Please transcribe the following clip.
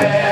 Hey!